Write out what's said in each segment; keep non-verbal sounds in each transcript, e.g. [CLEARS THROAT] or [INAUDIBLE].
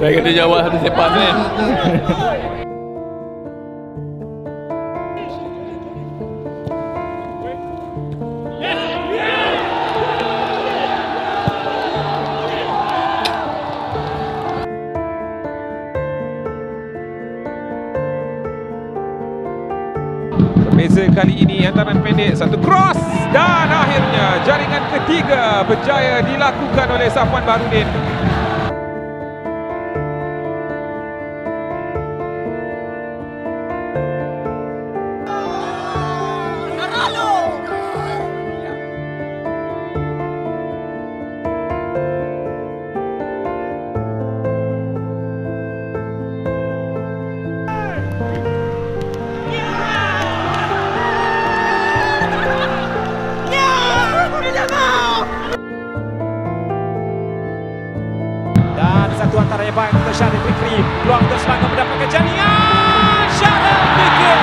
Saya kena jawab satu sepak ni. Beza kali ini hantaran pendek satu cross dan akhirnya jaringan ketiga berjaya dilakukan oleh Safwan Barudin. Untuk Syarif Fikri. Peluang untuk Selangor mendapatkan jaringan. Syarif Fikri.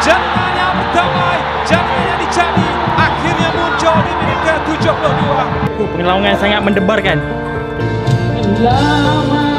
Jaringan yang pertama. Jaringan yang dicari. Akhirnya muncul di minit ke-72. Pengalaman sangat mendebarkan. Malu.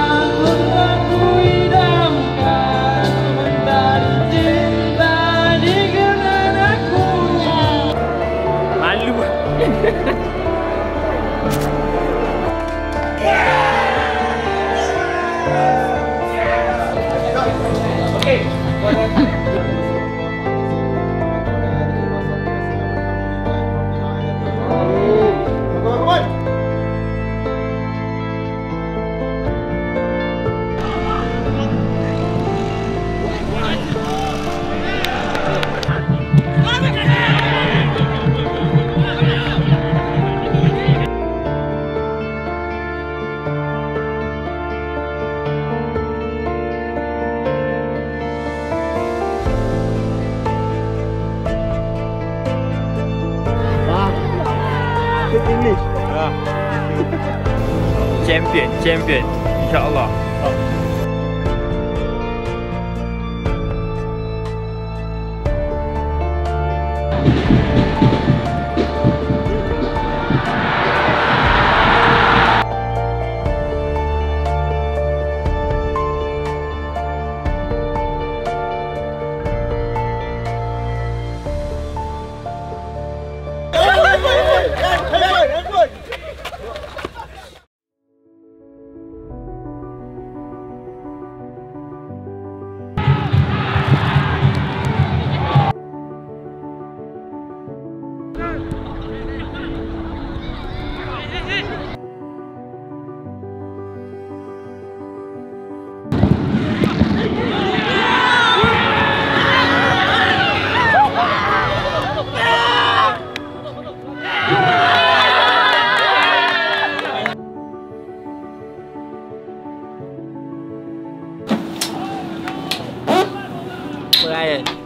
[LAUGHS] [LAUGHS] 煎饼，煎饼，你晓。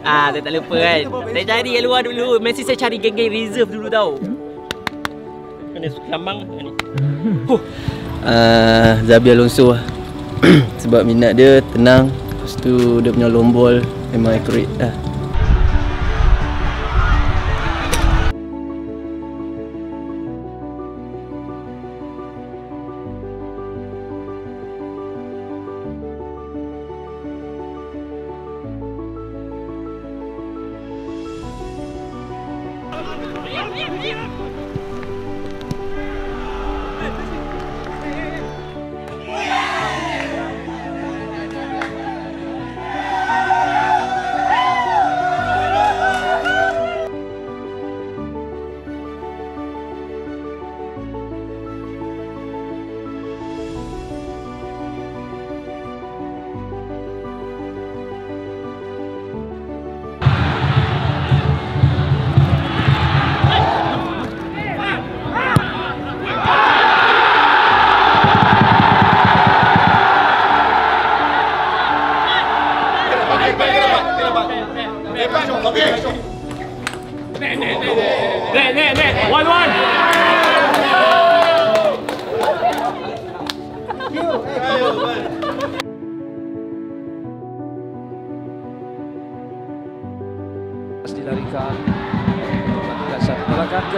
Ah, saya tak lupa kan. Saya cari kat luar dulu. Mesti saya cari geng-geng reserve dulu tau. Kena lambang ni. uh, Zabi Alonso lah [CLEARS THROAT] Sebab minat dia tenang Lepas tu dia punya long ball memang accurate lah